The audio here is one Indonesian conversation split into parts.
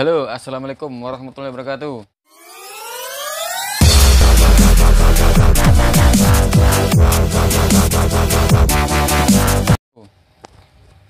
Halo, assalamualaikum warahmatullahi wabarakatuh.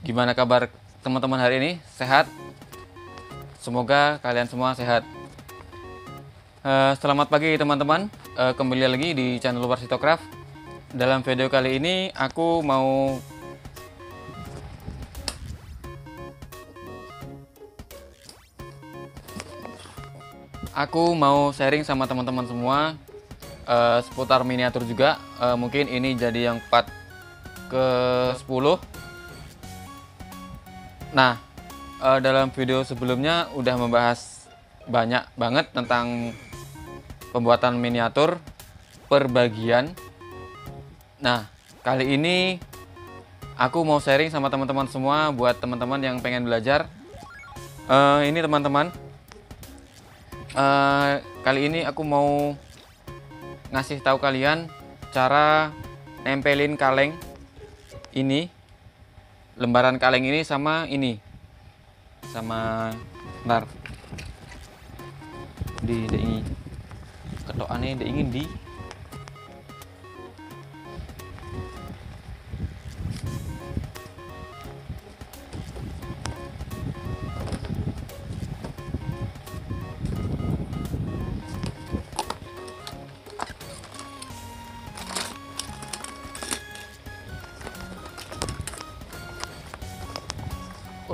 Gimana kabar teman-teman hari ini? Sehat? Semoga kalian semua sehat. Eh, selamat pagi teman-teman. Eh, kembali lagi di channel Warsitokraft. Dalam video kali ini aku mau aku mau sharing sama teman-teman semua uh, seputar miniatur juga. Uh, mungkin ini jadi yang part ke 10. Nah, uh, dalam video sebelumnya udah membahas banyak banget tentang pembuatan miniatur per bagian. Nah, kali ini aku mau sharing sama teman-teman semua buat teman-teman yang pengen belajar. Uh, ini teman-teman uh, kali ini aku mau ngasih tahu kalian cara nempelin kaleng ini lembaran kaleng ini sama ini sama ntar di di aneh di ingin di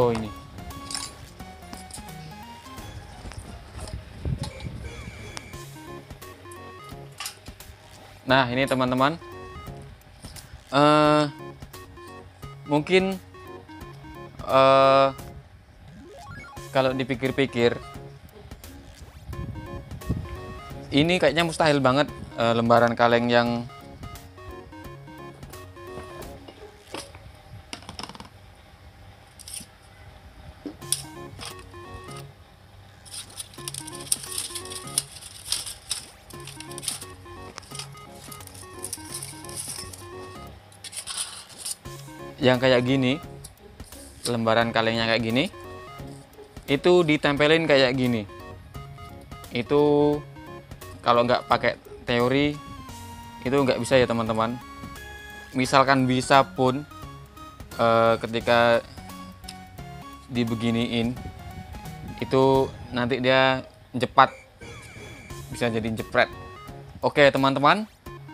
Oh ini. Nah ini teman-teman. Uh, mungkin uh, kalau dipikir-pikir ini kayaknya mustahil banget uh, lembaran kaleng yang yang kayak gini lembaran kalengnya kayak gini itu ditempelin kayak gini. Itu kalau nggak pakai teori itu nggak bisa ya teman-teman. Misalkan bisa pun e, ketika dibeginiin itu nanti dia cepat bisa jadi jepret. Oke teman-teman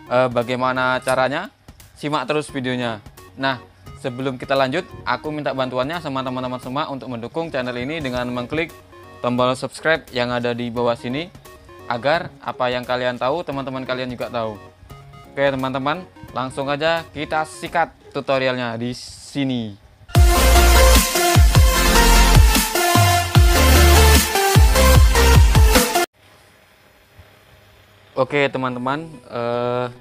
e, bagaimana caranya? Simak terus videonya. Nah Sebelum kita lanjut, aku minta bantuannya sama teman-teman semua untuk mendukung channel ini dengan mengklik tombol subscribe yang ada di bawah sini agar apa yang kalian tahu teman-teman kalian juga tahu. Oke teman-teman, langsung aja kita sikat tutorialnya di sini. Oke teman-teman, uh,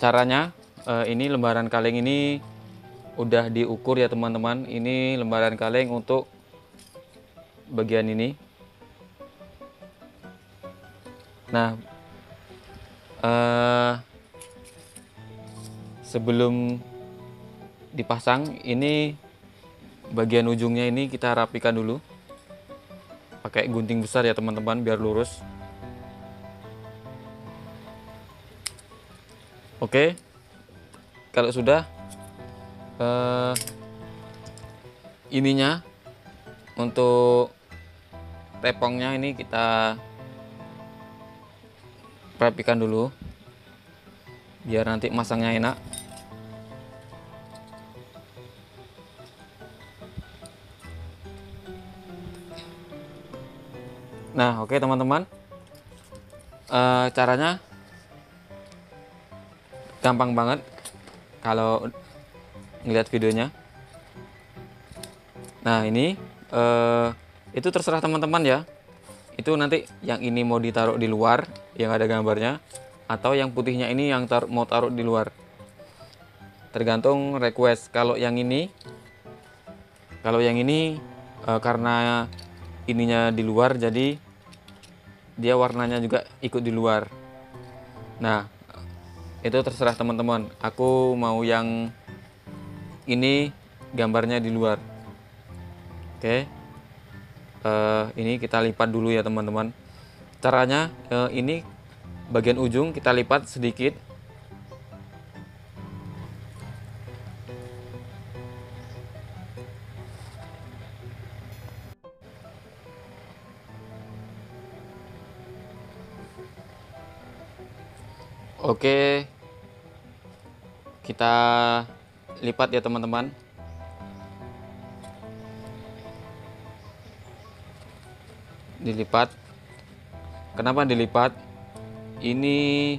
caranya uh, ini lembaran kaleng ini udah diukur ya teman-teman. Ini lembaran kaleng untuk bagian ini. Nah uh, sebelum dipasang ini bagian ujungnya ini kita rapikan dulu. Pakai gunting besar ya teman-teman biar lurus. Oke kalau sudah uh, ininya untuk tepongnya ini kita rapikan dulu biar nanti masangnya enak. Nah oke okay, teman-teman. Uh, caranya gampang banget kalau ngeliat videonya. Nah ini uh, itu terserah teman-teman ya. Itu nanti yang ini mau ditaruh di luar yang ada gambarnya atau yang putihnya ini yang tar mau taruh di luar. Tergantung request. Kalau yang ini kalau yang ini uh, karena ininya di luar jadi dia warnanya juga ikut di luar. Nah itu terserah teman-teman. Aku mau yang ini gambarnya di luar. Oke. Uh, ini kita lipat dulu ya teman-teman. Caranya uh, ini bagian ujung kita lipat sedikit. Oke, kita lipat ya teman-teman. Dilipat. Kenapa dilipat? Ini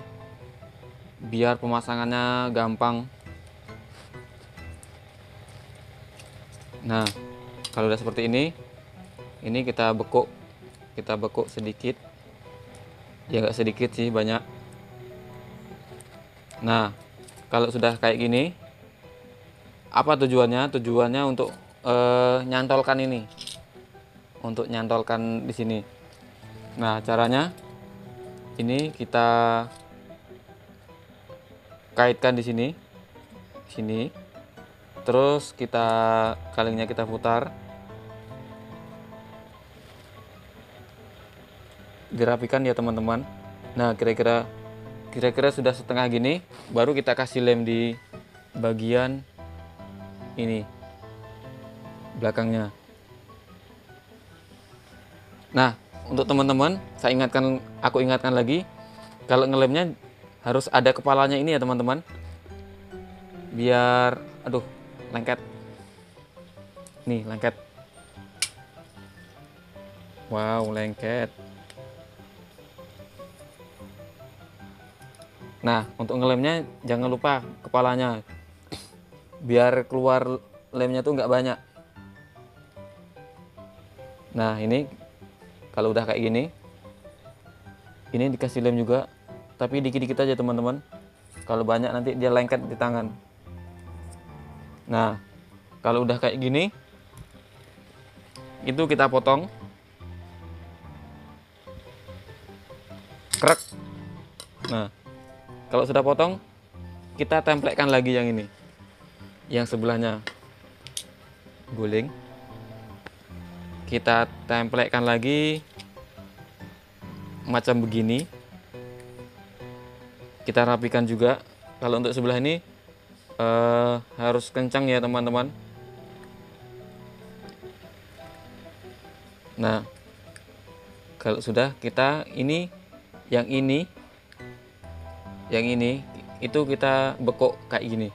biar pemasangannya gampang. Nah, kalau udah seperti ini, ini kita bekuk, kita bekuk sedikit. Ya nggak sedikit sih, banyak Nah, kalau sudah kayak gini, apa tujuannya? Tujuannya untuk uh, nyantolkan ini, untuk nyantolkan di sini. Nah, caranya ini kita kaitkan di sini, sini. Terus kita kalingnya kita putar. Dirapikan ya teman-teman. Nah, kira-kira kira-kira sudah setengah gini baru kita kasih lem di bagian ini belakangnya. Nah untuk teman-teman saya ingatkan aku ingatkan lagi kalau ngelemnya harus ada kepalanya ini ya teman-teman. Biar aduh lengket. Nih lengket. Wow lengket Nah, untuk ngelemnya jangan lupa kepalanya. Biar keluar lemnya tuh nggak banyak. Nah, ini kalau udah kayak gini, ini dikasih lem juga, tapi dikit-dikit aja teman-teman. Kalau banyak nanti dia lengket di tangan. Nah, kalau udah kayak gini, itu kita potong. Krek. Nah, kalau sudah potong, kita templekkan lagi yang ini. Yang sebelahnya guling. Kita templekkan lagi macam begini. Kita rapikan juga. Kalau untuk sebelah ini uh, harus kencang ya teman-teman. Nah, kalau sudah kita ini yang ini yang ini itu kita bekok kayak gini.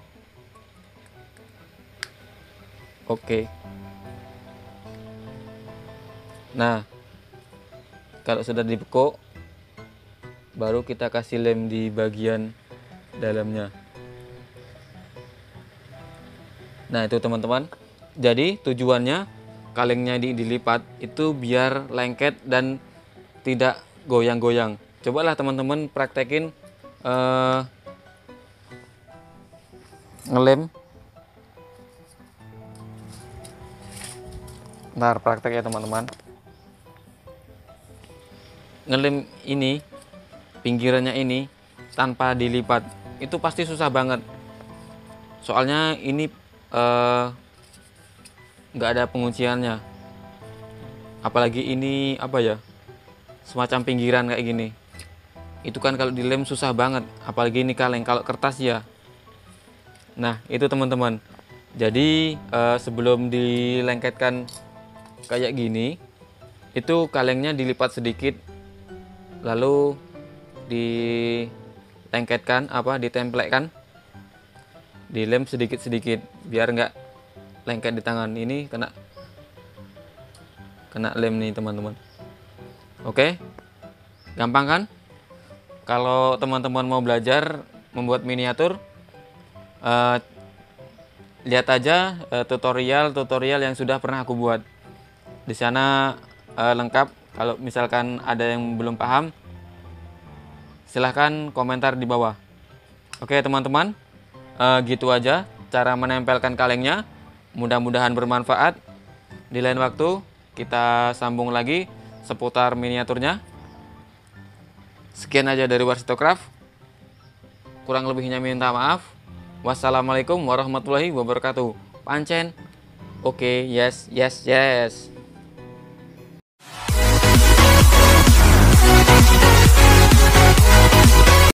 Oke. Nah kalau sudah dibekuk baru kita kasih lem di bagian dalamnya. Nah itu teman-teman. Jadi tujuannya kalengnya dilipat itu biar lengket dan tidak goyang-goyang. Cobalah teman-teman praktekin uh, ngelem. Ntar praktek ya teman-teman. Ngelem ini pinggirannya ini tanpa dilipat itu pasti susah banget. Soalnya ini eh, nggak uh, ada pengunciannya. Apalagi ini apa ya semacam pinggiran kayak gini itu kan kalau dilem susah banget apalagi ini kaleng. Kalau kertas ya. Nah itu teman-teman. Jadi uh, sebelum dilengketkan kayak gini itu kalengnya dilipat sedikit lalu dilengketkan apa ditemplekkan dilem sedikit-sedikit biar nggak lengket di tangan ini kena kena lem nih teman-teman. Oke? Gampang kan kalau teman-teman mau belajar membuat miniatur uh, lihat aja uh, tutorial tutorial yang sudah pernah aku buat. Di sana uh, lengkap. Kalau misalkan ada yang belum paham silahkan komentar di bawah. Oke teman-teman. Uh, gitu aja cara menempelkan kalengnya. Mudah-mudahan bermanfaat. Di lain waktu kita sambung lagi seputar miniaturnya Sekian aja dari Warsitokraf. Kurang lebihnya minta maaf. Wassalamualaikum warahmatullahi wabarakatuh. Pancen Oke, yes, yes, yes.